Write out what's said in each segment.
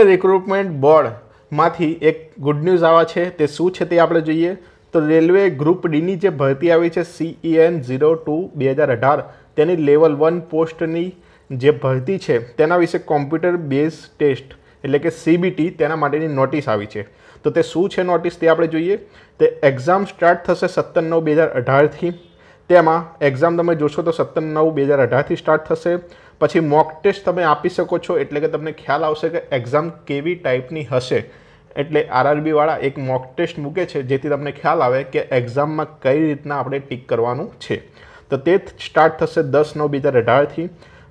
Railway recruitment બોર્ડમાંથી એક good news આવા છે. તે શું છે તે આપણે જોઈએ. તો રેલવે ગ્રુપ ડીની જે ભરતી આવી છે સીઈએન ઝીરો ટુ બે હજાર અઢાર, તેની લેવલ વન પોસ્ટની જે ભરતી છે, તેના વિશે કોમ્પ્યુટર બેઝ ટેસ્ટ એટલે કે સીબીટી તેના માટેની નોટિસ આવી છે. તો તે શું છે નોટિસ તે આપણે જોઈએ. તે એક્ઝામ સ્ટાર્ટ થશે સત્તર નવ બે હજાર અઢારથી. તેમાં એક્ઝામ તમે જોશો તો સત્તર નવ બે હજાર અઢારથી સ્ટાર્ટ થશે. પછી મોક ટેસ્ટ તમે આપી શકો છો, એટલે કે તમને ખ્યાલ આવશે કે એક્ઝામ કેવી ટાઈપની હશે. એટલે આરઆરબીવાળા એક મોક ટેસ્ટ મૂકે છે, જેથી તમને ખ્યાલ આવે કે એક્ઝામમાં કઈ રીતના આપણે ટીક કરવાનું છે. તો તે સ્ટાર્ટ થશે દસ નવ બે હજાર અઢારથી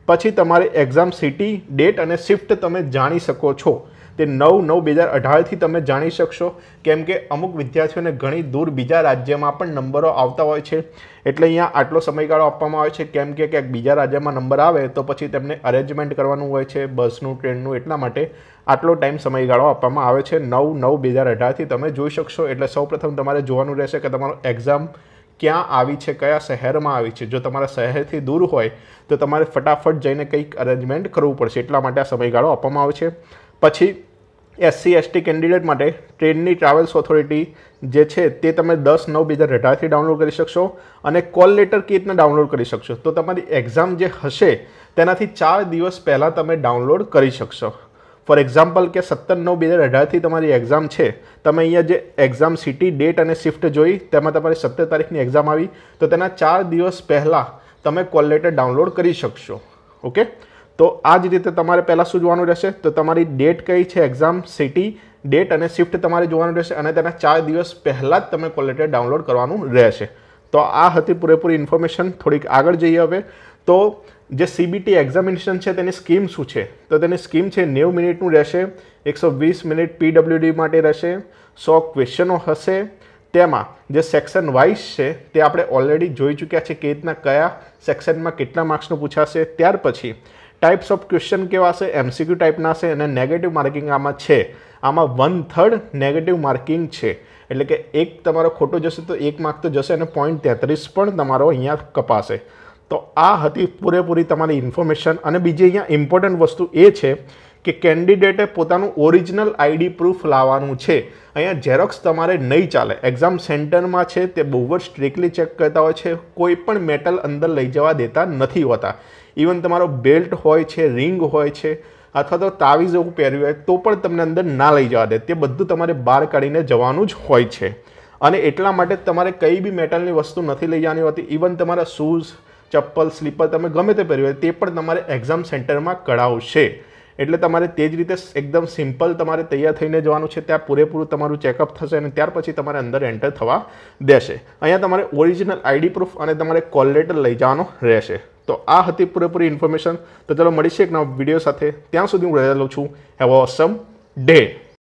પછી તમારી એક્ઝામ સિટી ડેટ અને શિફ્ટ તમે જાણી શકો છો. તે નવ નવ બે હજાર અઢારથી તમે જાણી શકશો. કેમ કે અમુક વિદ્યાર્થીઓને ઘણી દૂર બીજા રાજ્યમાં પણ નંબરો આવતા હોય છે. એટલે અહીંયા આટલો સમયગાળો આપવામાં આવે છે. કેમ કે ક્યાંક બીજા રાજ્યમાં નંબર આવે તો પછી તેમને અરેન્જમેન્ટ કરવાનું હોય છે, બસનું, ટ્રેનનું, એટલા માટે આટલો ટાઈમ સમયગાળો આપવામાં આવે છે. નવ નવ બે હજાર અઢારથી તમે જોઈ શકશો. એટલે સૌપ્રથમ તમારે જોવાનું રહેશે કે તમારો એક્ઝામ ક્યાં આવી છે, કયા શહેરમાં આવી છે. જો તમારા શહેરથી દૂર હોય તો તમારે ફટાફટ જઈને કંઈક અરેન્જમેન્ટ કરવું પડશે. એટલા માટે આ સમયગાળો આપવામાં આવે છે. પછી એસસી, એસટી કેન્ડિડેટ માટે ટ્રેનની ટ્રાવેલ્સ ઓથોરિટી જે છે તે તમે દસ, નવ, બે હજાર અઢારથી ડાઉનલોડ કરી શકશો અને કોલ લેટર કીટને ડાઉનલોડ કરી શકશો. તો તમારી એક્ઝામ જે હશે તેનાથી ચાર દિવસ પહેલાં તમે ડાઉનલોડ કરી શકશો. ફોર એક્ઝામ્પલ કે સત્તર, નવ, બે હજાર અઢારથી તમારી એક્ઝામ છે, તમે અહીંયા જે એક્ઝામ સિટી, ડેટ અને શિફ્ટ જોઈ, તેમાં તમારી સત્તર તારીખની એક્ઝામ આવી, તો તેના ચાર દિવસ પહેલાં તમે કોલ લેટર ડાઉનલોડ કરી શકશો. ઓકે? તો આ જ રીતે તમારે પહેલાં શું જોવાનું રહેશે? તો તમારી ડેટ કઈ છે? એક્ઝામ સિટી ડેટ અને શિફ્ટ તમારે જોવાનું રહેશે અને તેના ચાર દિવસ પહેલાં જ તમે કોલ લેટર ડાઉનલોડ કરવાનું રહેશે. તો આ હતી પૂરેપૂરી ઇન્ફોર્મેશન થોડીક આગળ જઈએ હવે. તો જે સીબીટી એક્ઝામિનેશન છે, તેની સ્કીમ શું છે? તો તેની સ્કીમ છે, નેવું મિનિટનું રહેશે, એકસો વીસ મિનિટ પીડબ્લ્યુડી માટે રહેશે, સો ક્વેશ્ચનો હશે. તેમાં જે સેક્શન વાઇઝ છે, તે આપણે ઓલરેડી જોઈ ચૂક્યા છે કે રીતના કયા સેક્શનમાં કેટલા માર્ક્સનું પૂછાશે. ત્યાર પછી ટાઈપ્સ ઓફ ક્વેશ્ચન કેવા છે? એમસીક્યુ ટાઈપના છે અને નેગેટિવ માર્કિંગ આમાં છે. આમાં વન થર્ડ નેગેટિવ માર્કિંગ છે. એટલે કે એક તમારો ખોટો જશે તો એક માર્ક તો જશે અને પોઈન્ટ તેત્રીસ પણ તમારો અહીંયા કપાશે. તો આ હતી પૂરેપૂરી તમારી ઇન્ફોર્મેશન અને બીજી અહીંયા ઇમ્પોર્ટન્ટ વસ્તુ એ છે કે કેન્ડિડેટે પોતાનું ઓરિજિનલ આઈડી પ્રૂફ લાવવાનું છે. અહીંયા ઝેરોક્સ તમારે નહીં ચાલે. એક્ઝામ સેન્ટરમાં છે તે બહુ જ સ્ટ્રિક્ટલી ચેક કરતા હોય છે. કોઈ પણ મેટલ અંદર લઈ જવા દેતા નથી હોતા. ઇવન તમારો બેલ્ટ હોય છે રિંગ હોય છે, અથવા તો તાવીઝ એવું પહેર્યું હોય, તો પણ તમને અંદર ના લઈ જવા દે. તે બધું તમારે બહાર કાઢીને જવાનું જ હોય છે. અને એટલા માટે તમારે કઈ બી મેટલની વસ્તુ નથી લઈ જવાની હોતી. ઇવન તમારા શૂઝ ચપ્પલ સ્લીપર તમે ગમે તે પહેર્યું હોય, તે પણ તમારે એક્ઝામ સેન્ટરમાં કઢાવશે. એટલે તમારે તે જ રીતે એકદમ સિમ્પલ તમારે તૈયાર થઈને જવાનું છે, ત્યાં પૂરેપૂરું તમારું ચેકઅપ થશે અને ત્યાર પછી તમારે અંદર એન્ટર થવા દેશે. અહીંયા તમારે ઓરિજિનલ આઈડી પ્રૂફ અને તમારે કોલ લેટર લઈ જવાનો રહેશે. તો આ હતી પૂરેપૂરી ઇન્ફોર્મેશન. તો ચલો મળીશું એક નવા વીડિયો સાથે. ત્યાં સુધી હું રહેલો છું. Have a Osam day